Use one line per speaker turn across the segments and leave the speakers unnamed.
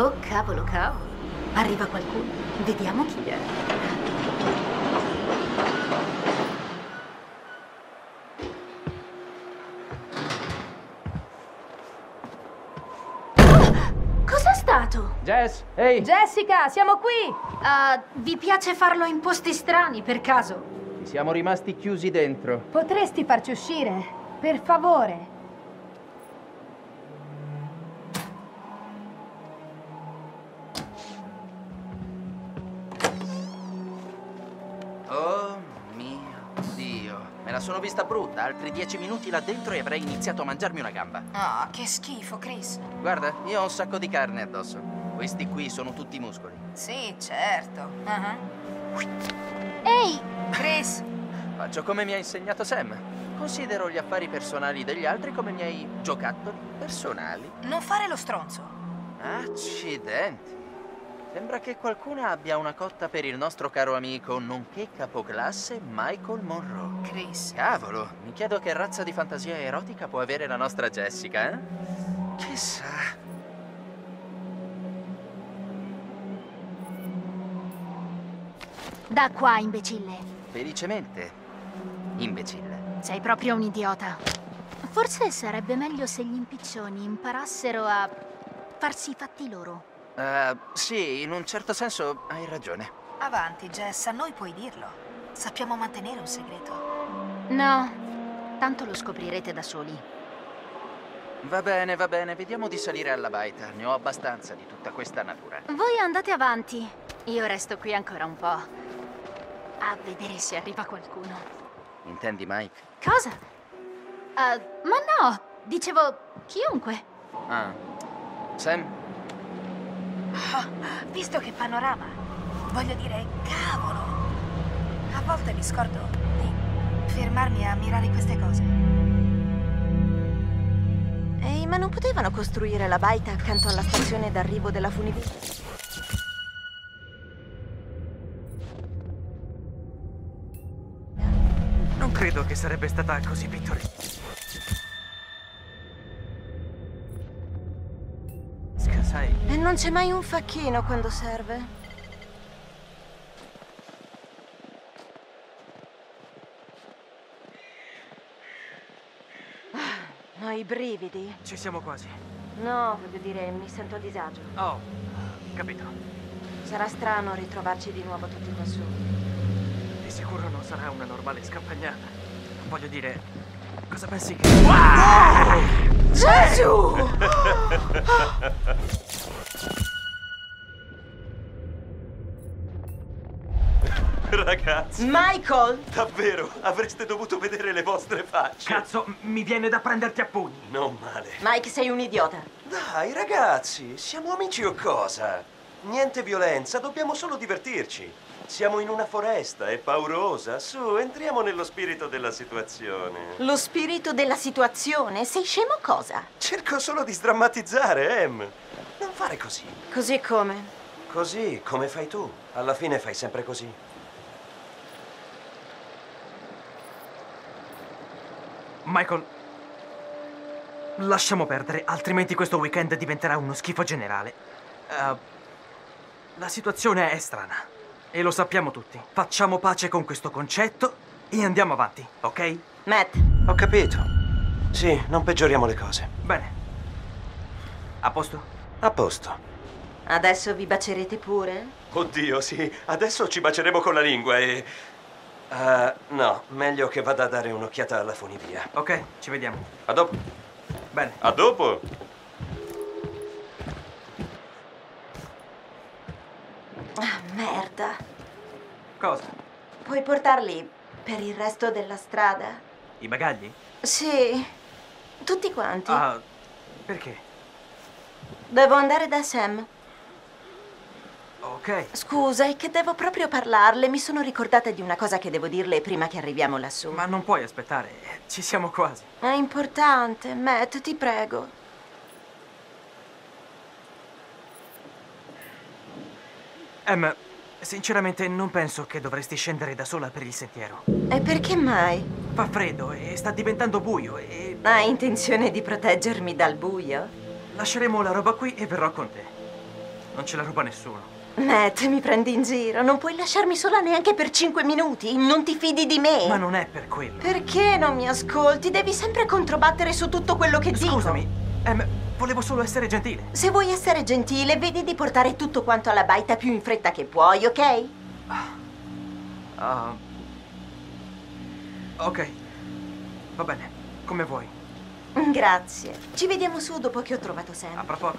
Oh, cavolo, cavolo. Arriva qualcuno. Vediamo chi è. Ah! Cos'è stato?
Jess, ehi!
Jessica, siamo qui!
Ah, vi piace farlo in posti strani, per caso?
Ci siamo rimasti chiusi dentro.
Potresti farci uscire? Per favore.
La sono vista brutta. Altri dieci minuti là dentro e avrei iniziato a mangiarmi una gamba.
Ah, che schifo, Chris.
Guarda, io ho un sacco di carne addosso. Questi qui sono tutti muscoli.
Sì, certo. Ah,
Ehi!
Chris,
Faccio come mi ha insegnato Sam. Considero gli affari personali degli altri come miei giocattoli personali.
non fare lo stronzo.
Accidenti. Sembra che qualcuno abbia una cotta per il nostro caro amico, nonché capoclasse Michael Monroe.
Chris.
Cavolo, mi chiedo che razza di fantasia erotica può avere la nostra Jessica, eh? Chissà.
Da qua, imbecille.
Felicemente, imbecille.
Sei proprio un idiota. Forse sarebbe meglio se gli impiccioni imparassero a farsi i fatti loro.
Eh, sì, in un certo senso hai ragione.
Avanti, Jess, a noi puoi dirlo. Sappiamo mantenere un segreto.
No, tanto lo scoprirete da soli.
Va bene, va bene, vediamo di salire alla baita. Ne ho abbastanza di tutta questa natura.
Voi andate avanti. Io resto qui ancora un po'. A vedere se arriva qualcuno.
Intendi, Mike?
Cosa? Ah, ma no, dicevo chiunque.
Ah. Sam?
Ah, visto che panorama. Voglio dire, cavolo. A volte mi scordo di fermarmi a ammirare queste cose.
Ehi, ma non potevano costruire la baita accanto alla stazione d'arrivo della funivia?
Non credo che sarebbe stata così pittoresca.
Non c'è mai un facchino quando serve? Ah, Ho i brividi.
ci siamo quasi.
No, voglio dire, mi sento a disagio.
Oh, capito.
Sarà strano ritrovarci di nuovo tutti qua su.
Di sicuro non sarà una normale scampagnata. Voglio dire, cosa pensi che...
Gesù!
Ragazzi,
Michael!
davvero, avreste dovuto vedere le vostre facce.
Cazzo, mi viene da prenderti a pugni.
Non male.
Mike, sei un idiota.
Dai, ragazzi, siamo amici o cosa? Niente violenza, dobbiamo solo divertirci. Siamo in una foresta, è paurosa. Su, entriamo nello spirito della situazione.
Lo spirito della situazione? Sei scemo o cosa?
Cerco solo di sdrammatizzare, Em. Non fare così.
Così come?
Così, come fai tu. Alla fine fai sempre così.
Michael, lasciamo perdere, altrimenti questo weekend diventerà uno schifo generale. Eh, la situazione è strana e lo sappiamo tutti. Facciamo pace con questo concetto e andiamo avanti, ok?
Matt,
Ho capito. Sì, non peggioriamo le cose.
Bene. A posto?
A posto.
adesso vi bacerete pure?
Oddio, sì, adesso ci baceremo con la lingua e... Eh, no, meglio che vada a dare un'occhiata alla funivia.
Ok, ci vediamo.
A dopo.
Bene.
A dopo.
Ah, merda.
Cosa?
Puoi portarli per il resto della strada?
I bagagli?
Sì. Tutti quanti.
Ah, perché?
Devo andare da Sam.
Ok.
Scusa, è che devo proprio parlarle. Mi sono ricordata di una cosa che devo dirle prima che arriviamo lassù.
Ma non puoi aspettare, ci siamo quasi.
È importante, Matt, ti prego.
Em, sinceramente non penso che dovresti scendere da sola per il sentiero.
E perché mai?
Fa freddo e sta diventando buio e
Hai intenzione di proteggermi dal buio?
lasceremo la roba qui e verrò con te. Non ce la ruba nessuno.
Matt, mi prendi in giro. Non puoi lasciarmi sola neanche per cinque minuti. Non ti fidi di me.
Ma non è per quello.
Perché non mi ascolti? Devi sempre controbattere su tutto quello che dico.
Scusami, Em, volevo solo essere gentile.
Se vuoi essere gentile, vedi di portare tutto quanto alla baita più in fretta che puoi, ok?
Ah. ok. Va bene, come vuoi.
Grazie. Ci vediamo su dopo che ho trovato
A
Sam.
fra poco.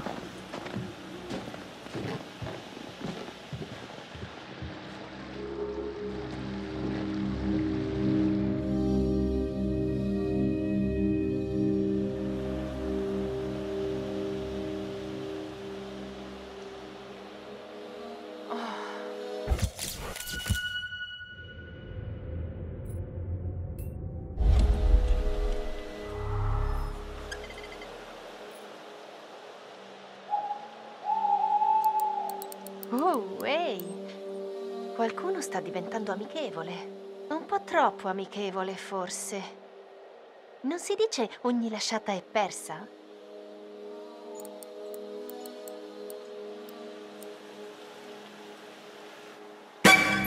Oh, ehi. Qualcuno sta diventando amichevole. Un po' troppo amichevole, forse. Non si dice ogni lasciata è persa?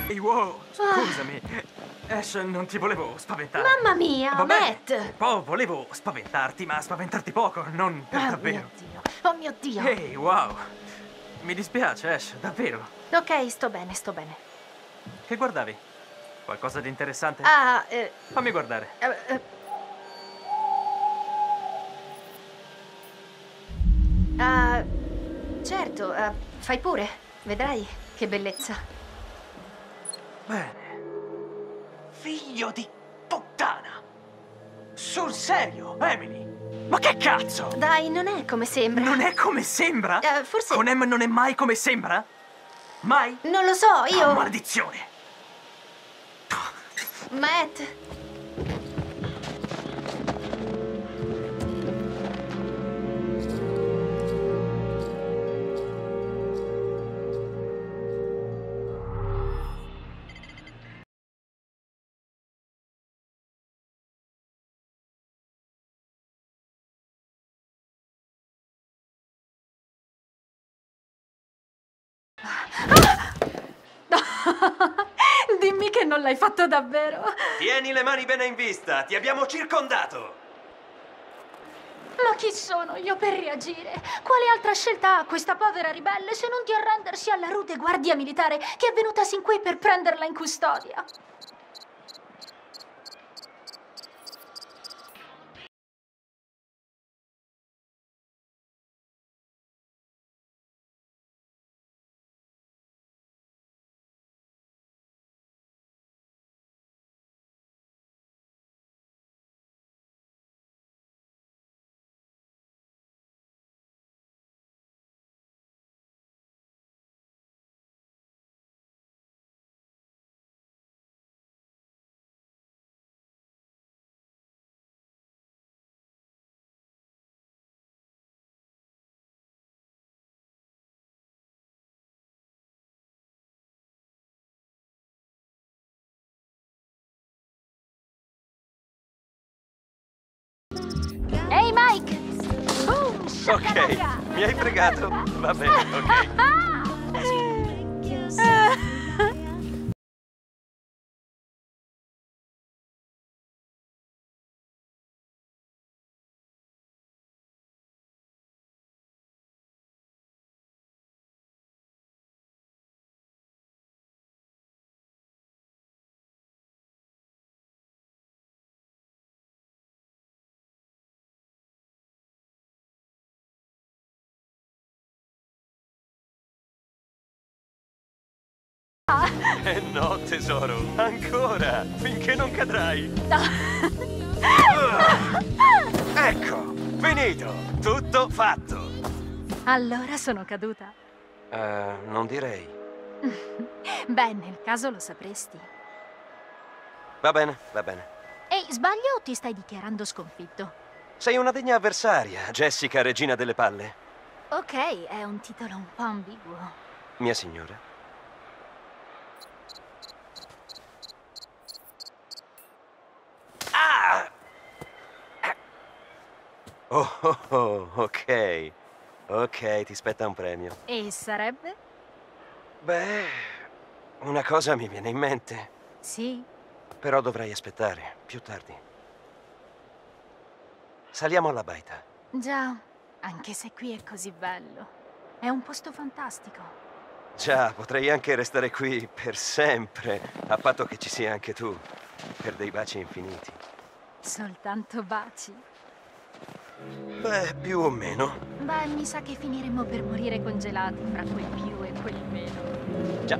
Ehi, wow, scusami. Ash, non ti volevo spaventare.
Mamma mia,
Vabbè,
Matt!
Poi volevo spaventarti, ma spaventarti poco, non per
Oh
davvero.
mio Dio, oh mio Dio.
Ehi, wow. Mi dispiace, Ash, davvero.
Ok, sto bene, sto bene.
Che guardavi? Qualcosa di interessante?
Ah, eh,
Fammi guardare.
eh, eh. Ah, certo, ah, fai pure. Vedrai che bellezza.
Bene. Figlio di puttana! Sul serio, Emily? Ma che cazzo?
Dai, non è come sembra.
Non è come sembra?
Eh, forse-
Con Em non è mai come sembra? Mai?
Non lo so, io...
Ah, maledizione!
Matt,
Che non l'hai fatto davvero.
Tieni le mani bene in vista, ti abbiamo circondato.
Ma chi sono io per reagire? Quale altra scelta ha questa povera ribelle se non di arrendersi alla rude guardia militare che è venuta sin qui per prenderla in custodia? Ehi Mike! Boom!
Ok, mi hai fregato? Va bene, ok. Eh no, tesoro, ancora, finché non cadrai. Ah, ecco, finito, tutto fatto.
Allora sono caduta.
Eh, non direi.
Beh, nel caso lo sapresti.
Va bene, va bene.
Ehi, sbaglio o ti stai dichiarando sconfitto?
Sei una degna avversaria, Jessica, regina delle palle.
Ok, è un titolo un po' ambiguo.
Mia signora. Ah! Oh, oh, oh, ok. Ok, ti spetta un premio.
E sarebbe?
Beh, una cosa mi viene in mente,
Sì.
però dovrei aspettare, più tardi. Saliamo alla baita.
Già, anche se qui è così bello. È un posto fantastico.
Già, potrei anche restare qui per sempre, a patto che ci sia anche tu, per dei baci infiniti.
Soltanto baci.
Beh, più o meno.
Beh, mi sa che finiremo per morire congelati fra quel più e quel meno.
Già.